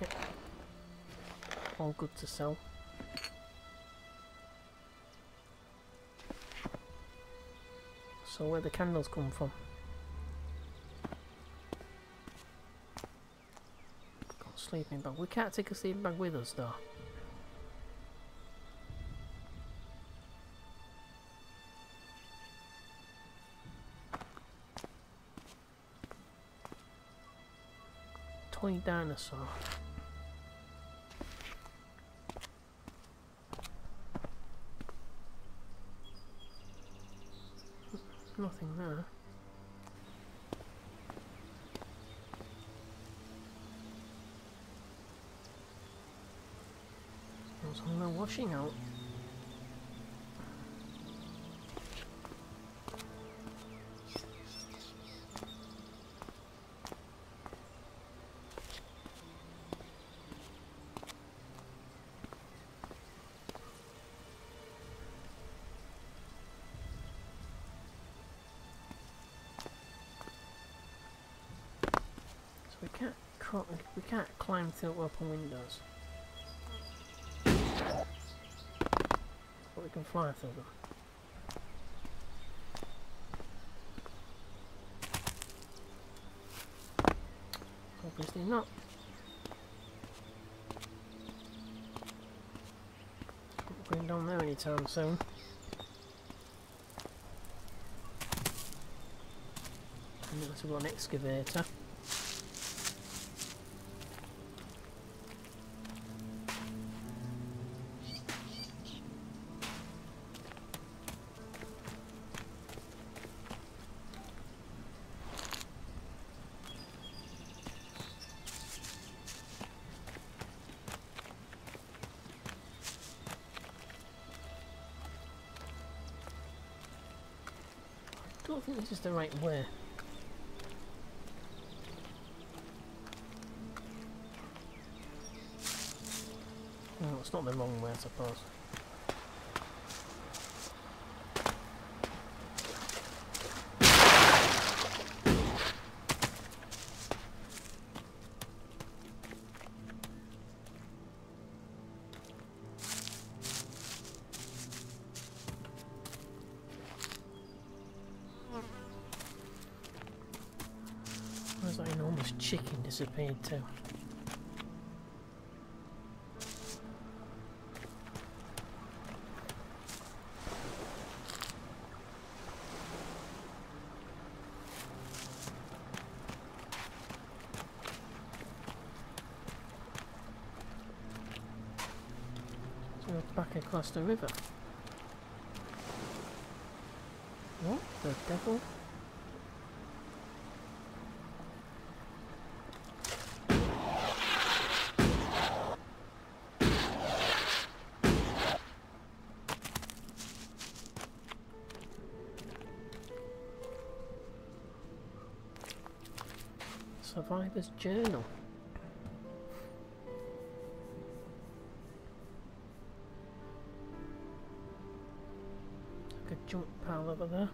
Yep. All good to sell. So where the candles come from? Got sleeping bag. We can't take a sleeping bag with us though. Toy dinosaur. Nothing there. There's no washing out. We can't we can't climb through open windows. But we can fly through them. Obviously not. Not going down there anytime soon. We've got an excavator. This is the right way. No, it's not the wrong way, I suppose. Chicken disappeared too. So back across the river. What the devil? Survivor's Journal. Like a junk pile over there.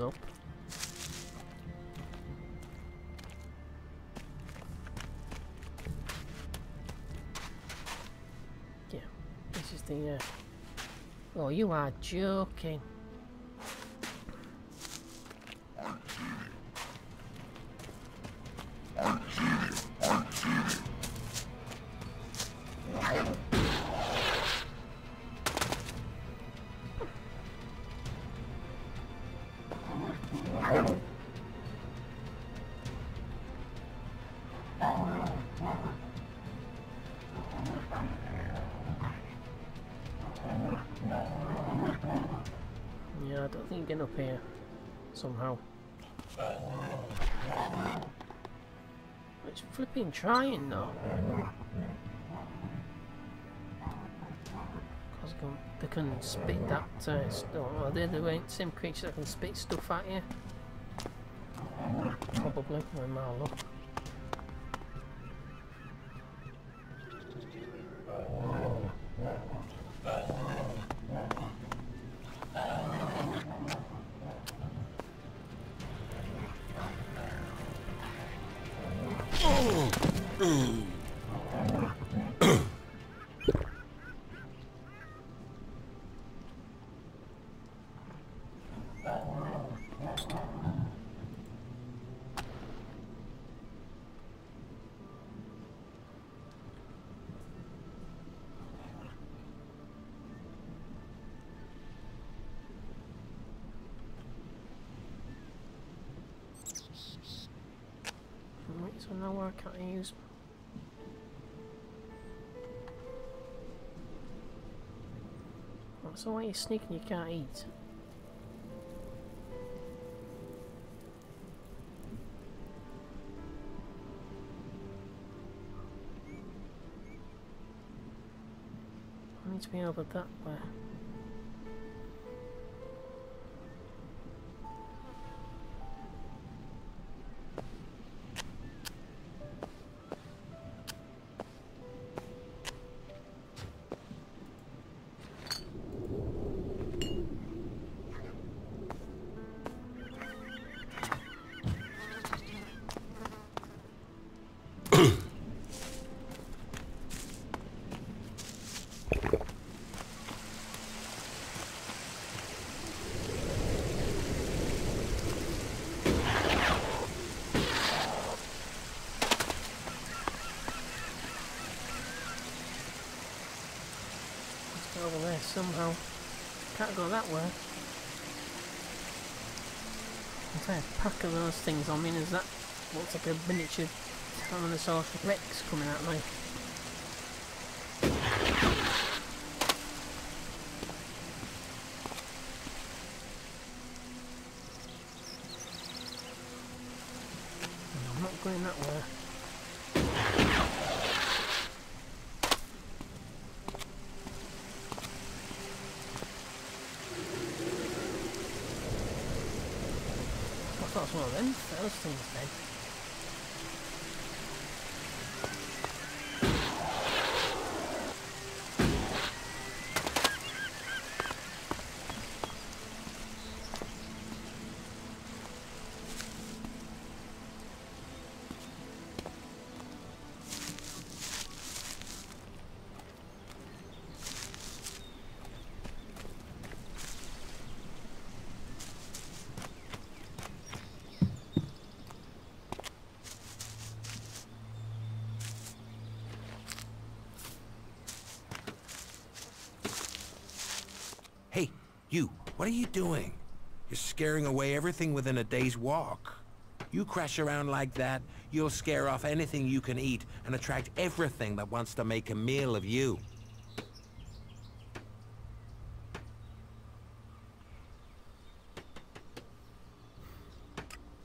Up. Yeah, this is the. Uh... Oh, you are joking. Yeah, I don't think you get up here somehow. It's flipping trying though. can, they can spit that uh, stuff. Are they're the same creature that can spit stuff at you? Probably, might look. I use So why are you sneaking you can't eat? I need to be over that way. Go that way. Entire pack of those things on me. Is that looks like a miniature Tyrannosaurus Rex coming at me? I'm not going that way. I thought it was things then. Hey, you, what are you doing? You're scaring away everything within a day's walk. You crash around like that, you'll scare off anything you can eat and attract everything that wants to make a meal of you.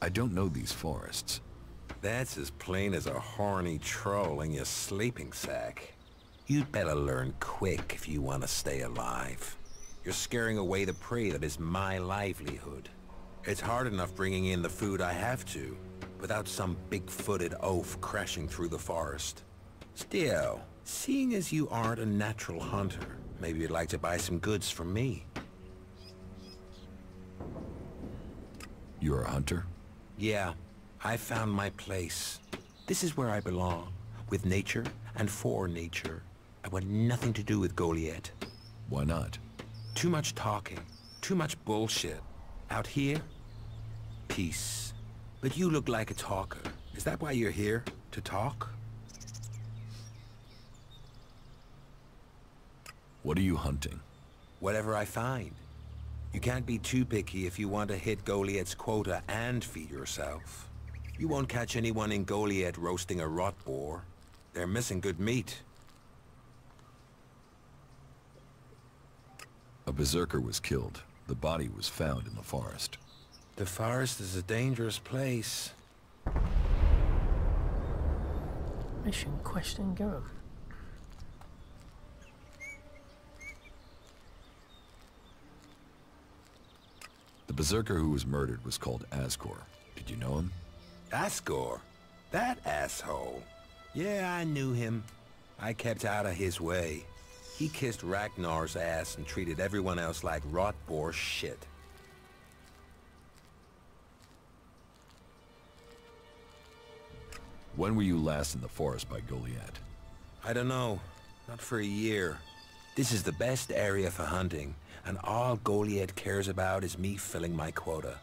I don't know these forests. That's as plain as a horny troll in your sleeping sack. You'd better learn quick if you want to stay alive. You're scaring away the prey that is my livelihood. It's hard enough bringing in the food I have to, without some big-footed oaf crashing through the forest. Still, seeing as you aren't a natural hunter, maybe you'd like to buy some goods from me. You're a hunter? Yeah, I found my place. This is where I belong, with nature and for nature. I want nothing to do with Goliath. Why not? Too much talking, too much bullshit. Out here, peace. But you look like a talker. Is that why you're here? To talk? What are you hunting? Whatever I find. You can't be too picky if you want to hit Goliath's quota and feed yourself. You won't catch anyone in Goliath roasting a rot boar. They're missing good meat. A berserker was killed. The body was found in the forest. The forest is a dangerous place. Mission question go. The berserker who was murdered was called Asgore. Did you know him? Asgore? That asshole. Yeah, I knew him. I kept out of his way. He kissed Ragnar's ass and treated everyone else like rot boar shit. When were you last in the forest by Goliath? I don't know. Not for a year. This is the best area for hunting, and all Goliath cares about is me filling my quota.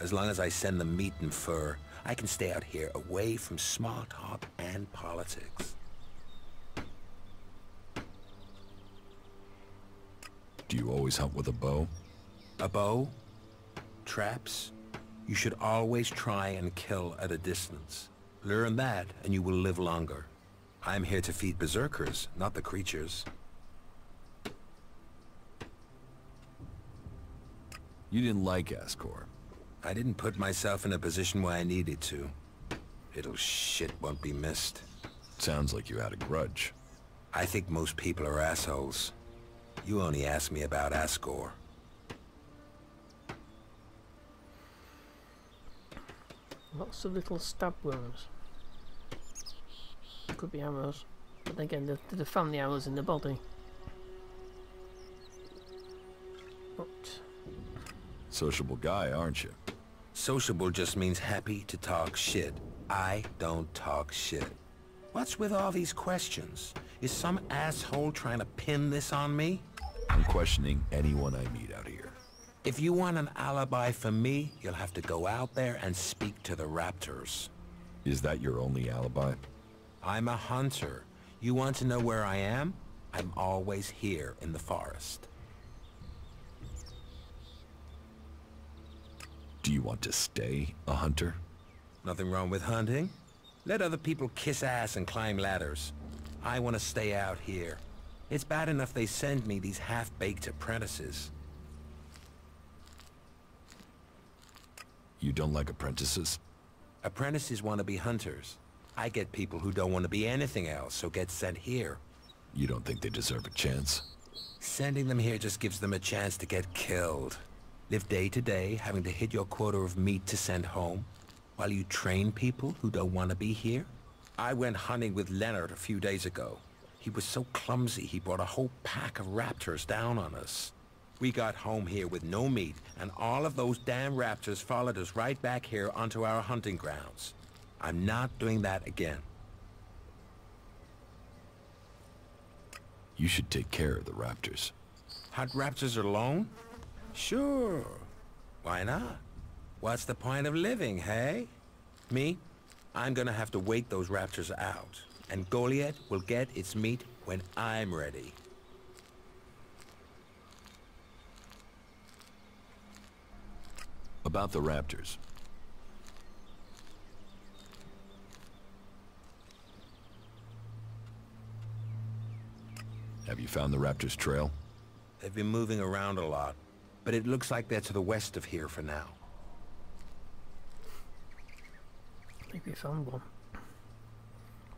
As long as I send them meat and fur, I can stay out here away from small talk and politics. Do you always hunt with a bow? A bow? Traps? You should always try and kill at a distance. Learn that, and you will live longer. I'm here to feed berserkers, not the creatures. You didn't like Asgore. I didn't put myself in a position where I needed to. Little shit won't be missed. Sounds like you had a grudge. I think most people are assholes. You only asked me about Asgore. Lots of little stab wounds. Could be arrows. But again, did they found the arrows in the body? But Sociable guy, aren't you? Sociable just means happy to talk shit. I don't talk shit. What's with all these questions? Is some asshole trying to pin this on me? I'm questioning anyone I meet out here. If you want an alibi for me, you'll have to go out there and speak to the raptors. Is that your only alibi? I'm a hunter. You want to know where I am? I'm always here in the forest. Do you want to stay a hunter? Nothing wrong with hunting. Let other people kiss ass and climb ladders. I want to stay out here. It's bad enough they send me these half-baked apprentices. You don't like apprentices? Apprentices want to be hunters. I get people who don't want to be anything else, so get sent here. You don't think they deserve a chance? Sending them here just gives them a chance to get killed. Live day to day, having to hit your quota of meat to send home, while you train people who don't want to be here? I went hunting with Leonard a few days ago. He was so clumsy he brought a whole pack of raptors down on us. We got home here with no meat, and all of those damn raptors followed us right back here onto our hunting grounds. I'm not doing that again. You should take care of the raptors. Hunt raptors alone? Sure. Why not? What's the point of living, hey? Me? I'm gonna have to wait those raptors out. And Goliath will get its meat when I'm ready. About the raptors. Have you found the raptors' trail? They've been moving around a lot, but it looks like they're to the west of here for now. maybe I found one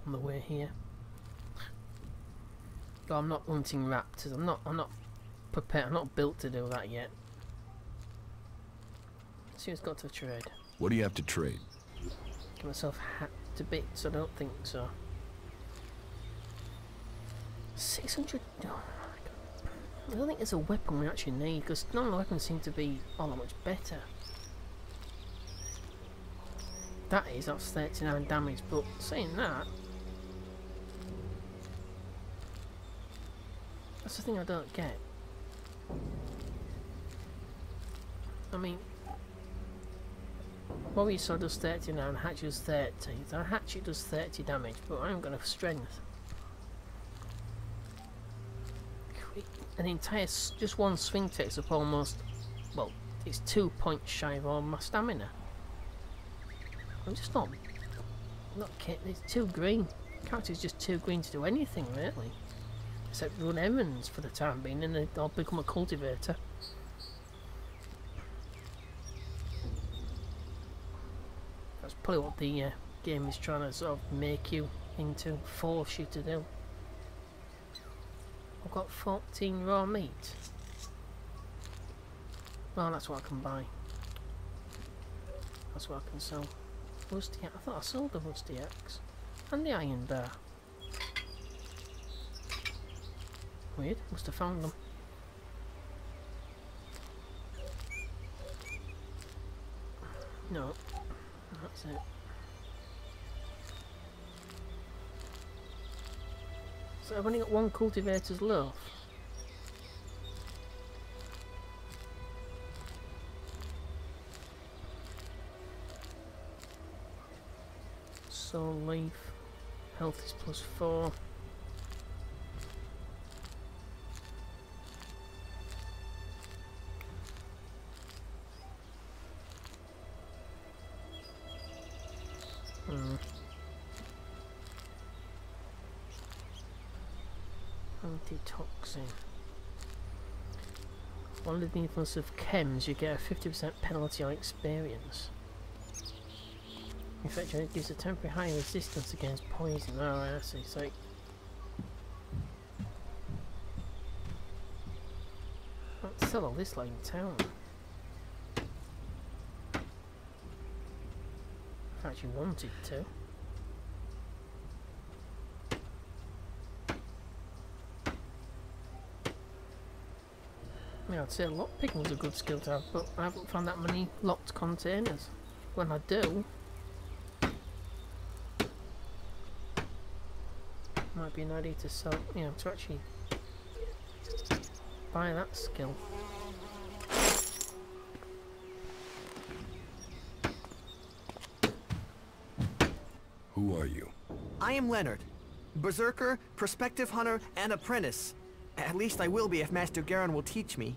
on the way here. But I'm not hunting raptors. I'm not. I'm not prepared. I'm not built to do that yet. See who's got to trade. What do you have to trade? Get myself hacked to bits. I don't think so. 600. Oh. I don't think it's a weapon we actually need because none of the weapons seem to be all that much better. That is, that's 39 damage, but saying that. That's the thing I don't get. I mean, Warrior Sword does 39 and Hatchet does 30. The Hatchet does 30 damage, but I am going to strength. An entire, just one swing takes up almost, well, it's two points shy of all my stamina. I'm just not, not kidding, it's too green. Character's just too green to do anything really. Except run errands for the time being and I'll become a cultivator. That's probably what the uh, game is trying to sort of make you into, force you to do. I've got 14 raw meat. Well, that's what I can buy. That's what I can sell. Rusty I thought I sold the rusty axe. And the iron bar. Weird, must have found them. No, that's it. So I've only got one cultivator's loaf. Soul leaf. Health is plus four. Hmm. Antitoxin. Of the influence of chems, you get a 50% penalty on experience. In fact, it gives a temporary high resistance against poison. Oh, I see. So, let's sell all this like town. If I actually wanted to. Yeah, I'd say lockpicking was a good skill to have, but I haven't found that many locked containers. When I do, might be an idea to sell, you know, to actually buy that skill. Who are you? I am Leonard. Berserker, prospective hunter, and apprentice. At least I will be if Master Garin will teach me.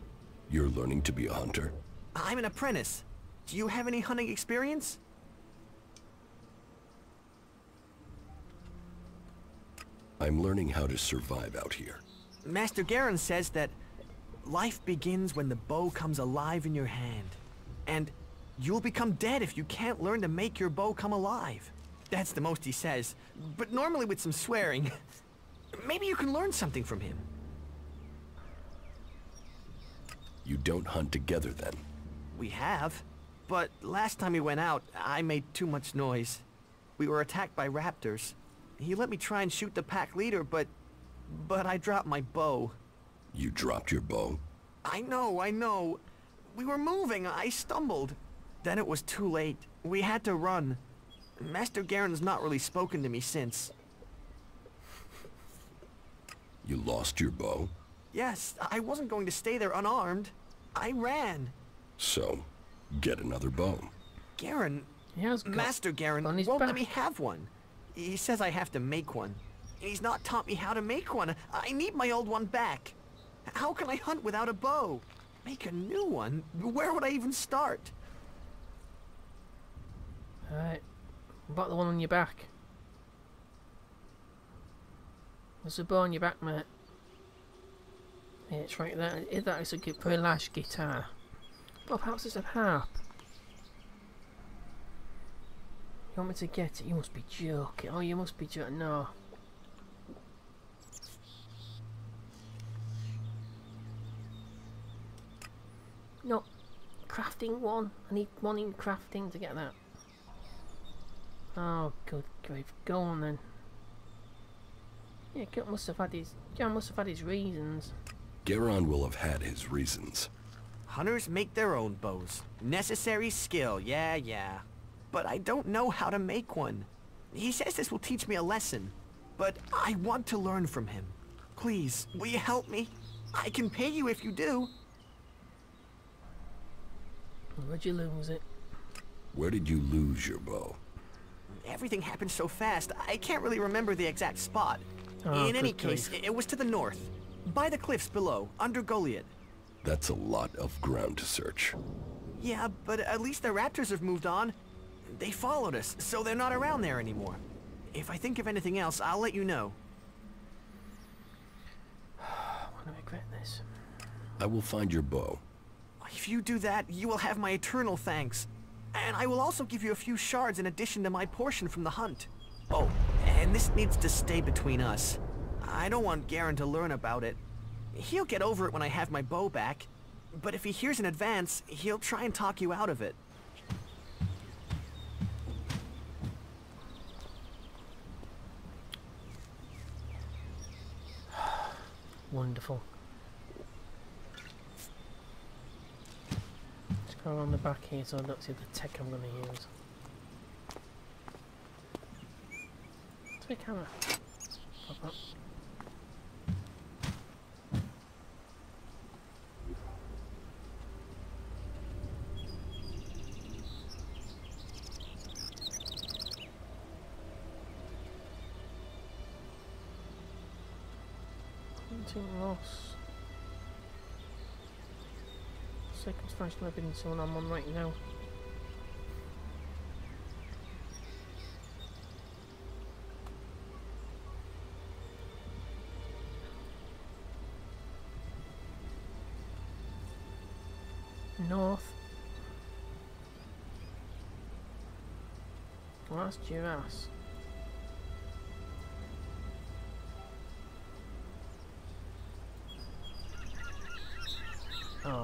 You're learning to be a hunter? I'm an apprentice. Do you have any hunting experience? I'm learning how to survive out here. Master Garin says that life begins when the bow comes alive in your hand. And you'll become dead if you can't learn to make your bow come alive. That's the most he says, but normally with some swearing. Maybe you can learn something from him. You don't hunt together then? We have. But last time we went out, I made too much noise. We were attacked by raptors. He let me try and shoot the pack leader, but... But I dropped my bow. You dropped your bow? I know, I know. We were moving, I stumbled. Then it was too late. We had to run. Master Garin's not really spoken to me since. You lost your bow? Yes, I wasn't going to stay there unarmed. I ran. So, get another bow. Garin, He has got Master Garin on his won't let me have one. He says I have to make one. He's not taught me how to make one. I need my old one back. How can I hunt without a bow? Make a new one? Where would I even start? Alright. What about the one on your back? There's a bow on your back, mate. Yeah, it's right there. That is a gu- very large guitar. Well, perhaps it's a harp. You want me to get it? You must be joking. Oh, you must be joking. No. No. Crafting one. I need one in crafting to get that. Oh, good grief. Go on then. Yeah, Kurt must have had his. John must have had his reasons. Garin will have had his reasons. Hunters make their own bows. Necessary skill, yeah, yeah. But I don't know how to make one. He says this will teach me a lesson. But I want to learn from him. Please, will you help me? I can pay you if you do. Where'd you lose it? Where did you lose your bow? Everything happened so fast, I can't really remember the exact spot. Oh, In any good case, grief. it was to the north. By the cliffs below, under Goliath. That's a lot of ground to search. Yeah, but at least the raptors have moved on. They followed us, so they're not around there anymore. If I think of anything else, I'll let you know. I'm gonna regret this. I will find your bow. If you do that, you will have my eternal thanks. And I will also give you a few shards in addition to my portion from the hunt. Oh, and this needs to stay between us. I don't want Garin to learn about it. He'll get over it when I have my bow back. But if he hears in advance, he'll try and talk you out of it. Wonderful. Go around the back here so I don't see the tech I'm going to use. Take camera. Pop up. Hunting loss. Circumstantial evidence on I'm on right now. North. Well, that's Duras.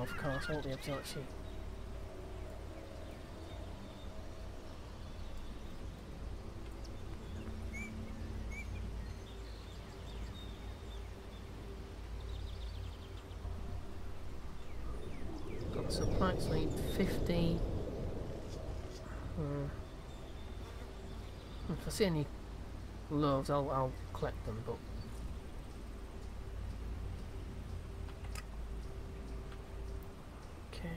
Of course, I won't be able to actually. Sleep 50. Hmm. If I see any loaves, I'll, I'll collect them, but Okay.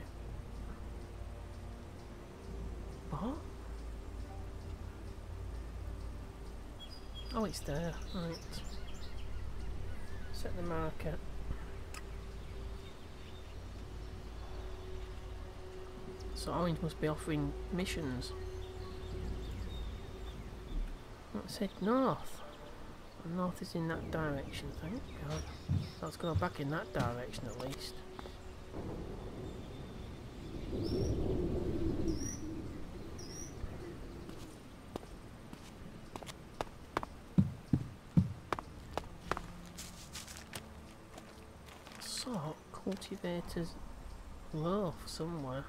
What? Oh, it's there. Right. Set the marker. So Orange must be offering missions. Let's head north. North is in that direction, thank God. Let's go back in that direction at least. So, cultivators loaf somewhere.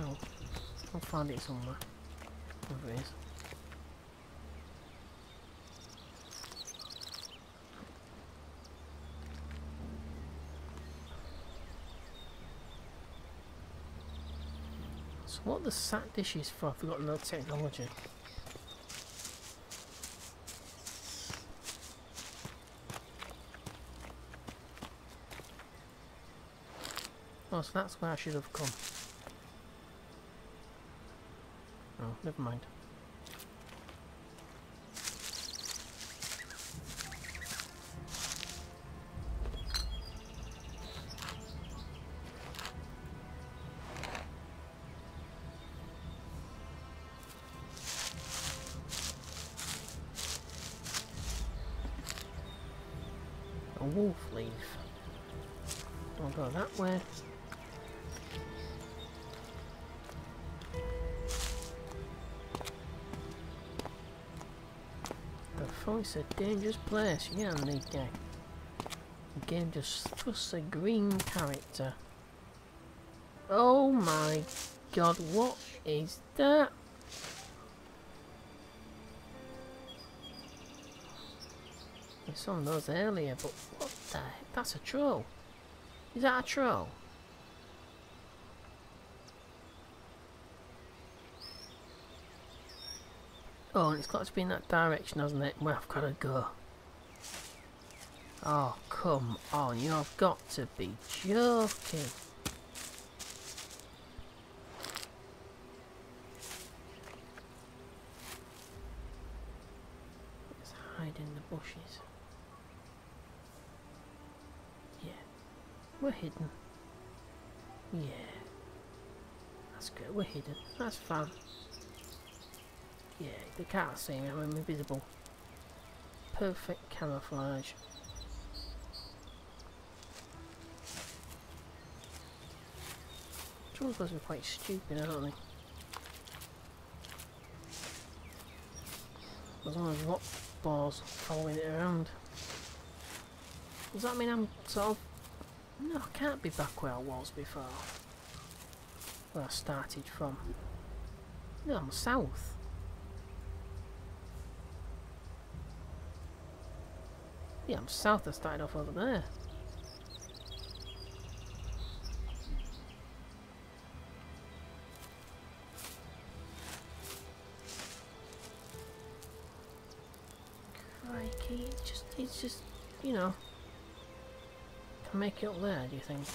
Oh, I'll find it somewhere. Wherever it is. So what the sat dishes for? I've got no technology. Oh, so that's where I should have come. Oh, never mind. A wolf leaf. I'll go that way. Forest's a dangerous place, yeah, the uh, guy. The game just thrusts a green character. Oh my god, what is that? I saw those earlier, but what the heck? That's a troll. Is that a troll? Oh, and it's got to be in that direction, hasn't it? Where I've got to go. Oh, come on. You've got to be joking. Let's hide in the bushes. Yeah. We're hidden. Yeah. That's good. We're hidden. That's fun. Yeah, they can't see me. I'm invisible. Perfect camouflage. Trolls must be quite stupid, aren't they? As long as what balls following it around. Does that mean I'm sort of... No, I can't be back where I was before. Where I started from. No, I'm south. Yeah, I'm south. Started off over there. Crikey, it's just, it's just, you know, can make it up there, do you think?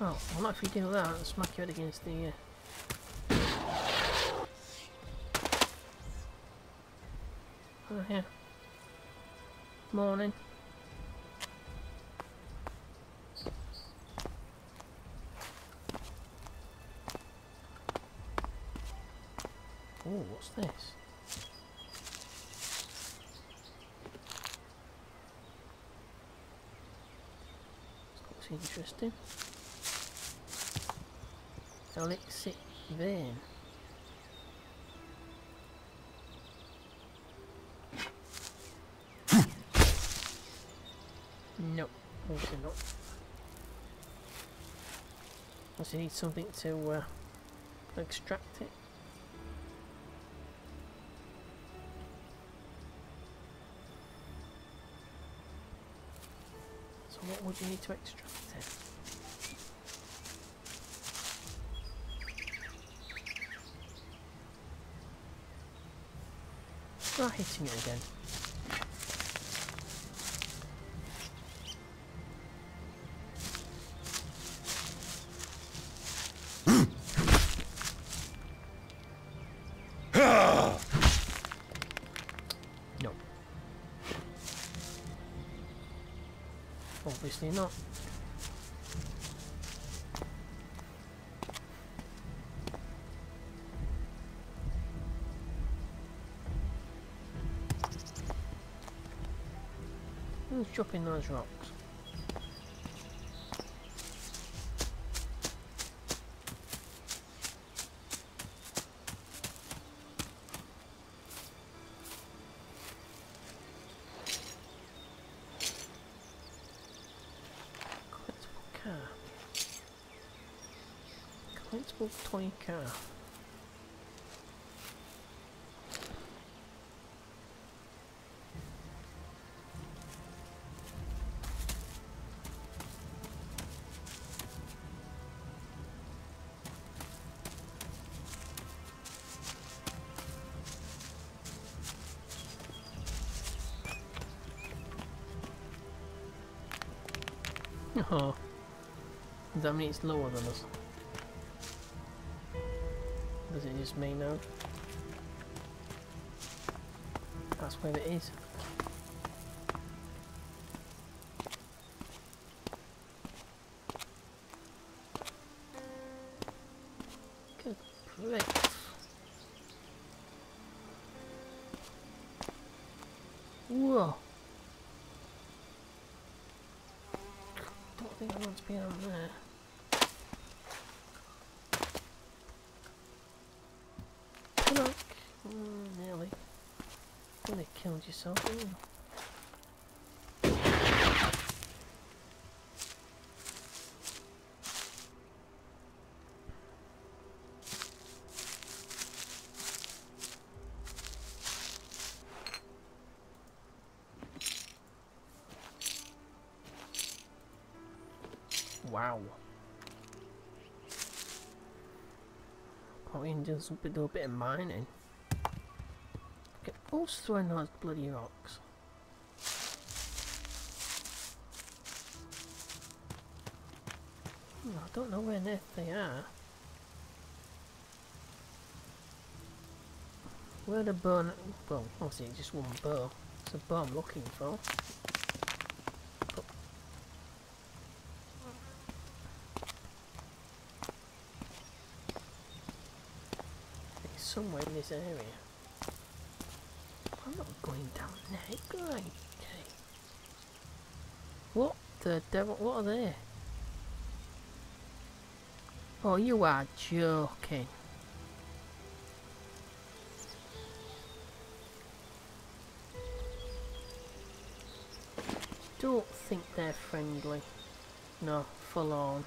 Oh, not if you do that, and smack head against the, uh... Oh, yeah. Morning. Oh, what's this? Looks interesting. Elixir vein. Nope, obviously not. You need something to uh, extract it. So what would you need to extract it? Try hitting it again. Obviously not. Who's dropping those rocks? Car. Oh. That mean it's lower than us? Does it just mean no? That's where it is. Nearly killed yourself, didn't you? Wow. Probably do some do a bit of mining. Who's throwing those bloody rocks? Hmm, I don't know where on earth they are. Where the bow? Well, obviously it's just one bow. It's a bow I'm looking for. It's somewhere in this area. Not going down there. Okay. What the devil? What are they? Oh, you are joking. Don't think they're friendly. No, full on.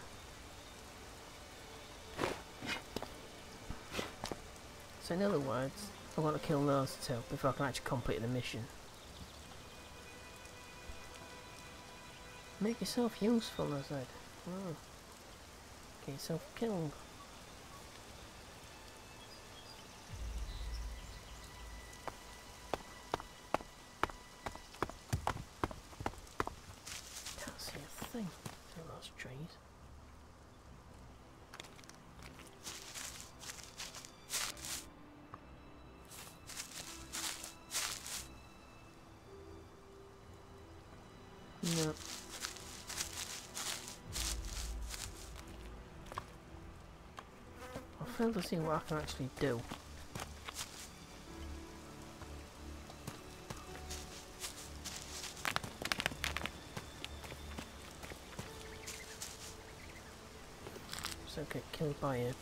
So in other words, I want to kill those two before I can actually complete the mission. Make yourself useful, I said. Oh. Get yourself killed. Fail to see what I can actually do. So get killed by a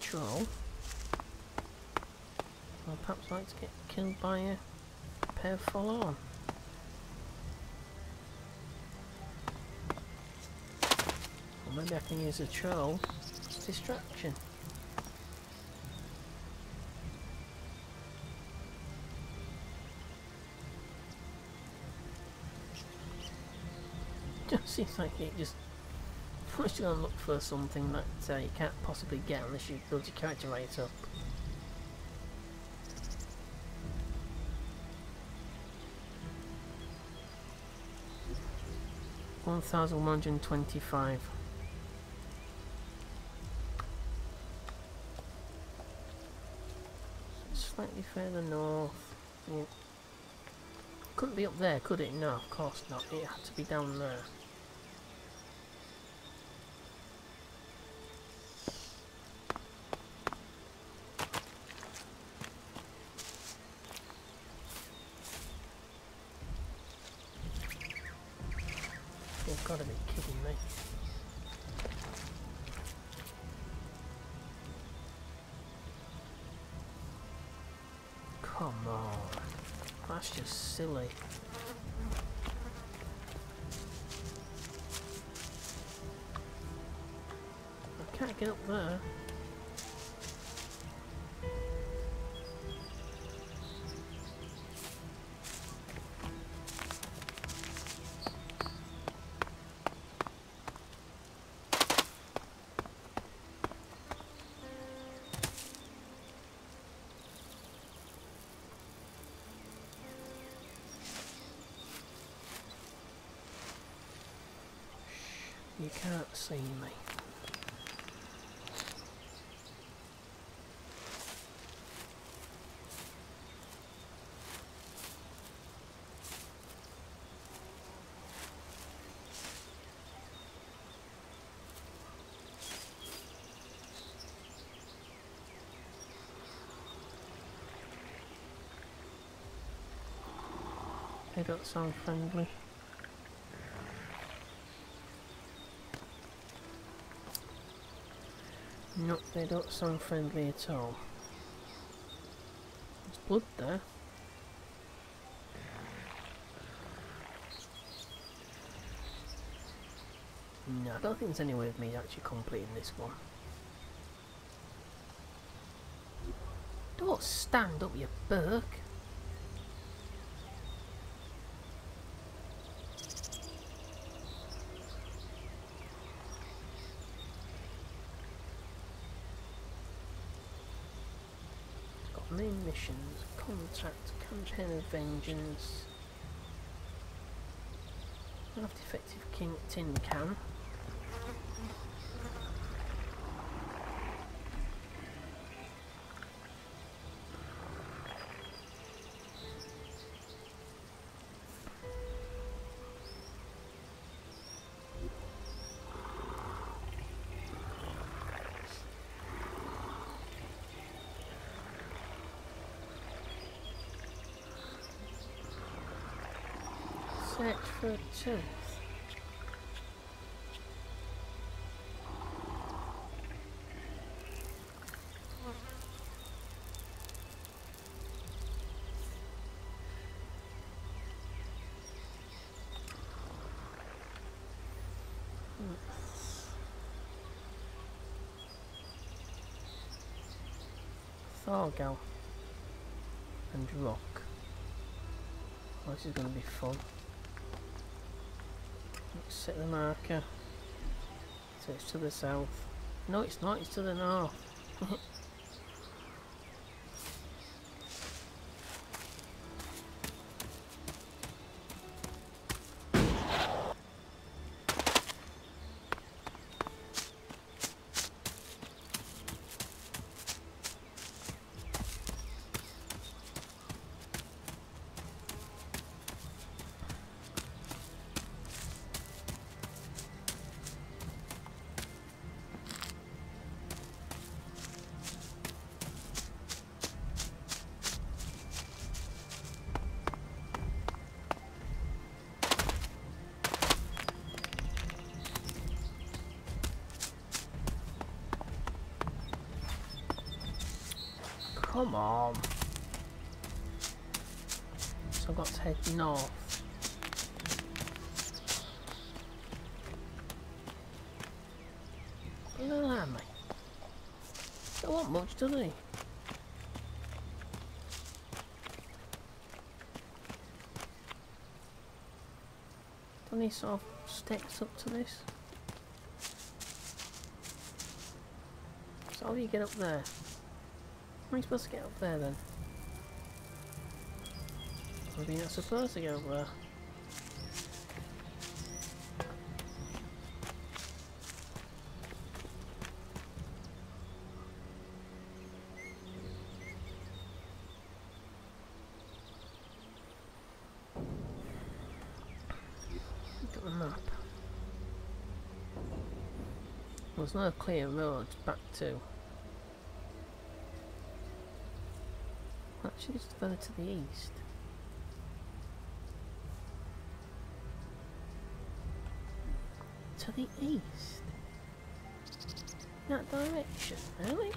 troll. Or perhaps like to get killed by a pair full on. Or maybe I can use a troll as distraction. Seems like it just puts you on look for something that uh, you can't possibly get unless you build your character right up. One thousand one hundred twenty-five. Slightly further north. Yeah. Couldn't be up there, could it? No, of course not. It had to be down there. That's just silly. I can't get up there. You can't see me. They don't sound friendly. No, they don't sound friendly at all. There's blood there. No, I don't think there's any way of me actually completing this one. Don't stand up, you Burke. Got main contact, campaign of vengeance. Craft effective king tin can. Search for a tooth. And rock. This is going to be fun. Set the marker. So it's to the south. No, it's not. It's to the north. Come on. So I've got to head north. You know. Don't want much, do they? Don't need sort of steps up to this? So how do you get up there? How am I supposed to get up there then? Maybe not supposed to get up there. There's no clear roads back to Actually, it's further to the east. To the east? That direction, really?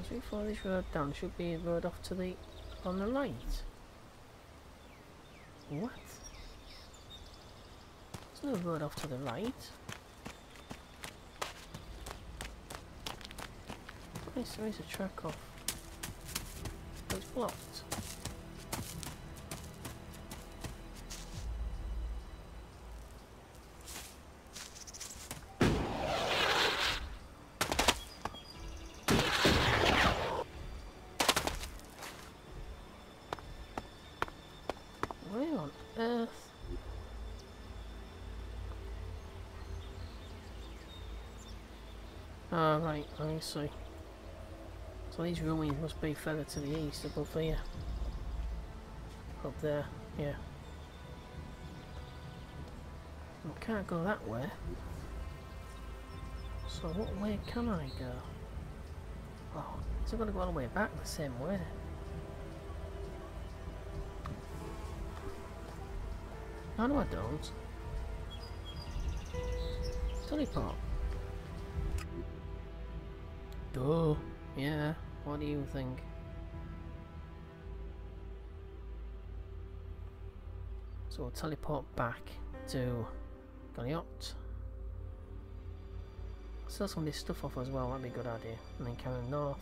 As we follow this road down, should be a road off to the on the right. What? There's no road off to the right. Yes, there is a track off. It's blocked. Ah, right, I see. So these ruins must be further to the east, above here. Up there, yeah. I can't go that way. So what way can I go? Oh, it going to go all the way back the same way? No, no I don't. Teleport. Duh. Yeah, what do you think? So we'll teleport back to Goliet. Sell some of this stuff off as well, that'd be a good idea. And then carry north.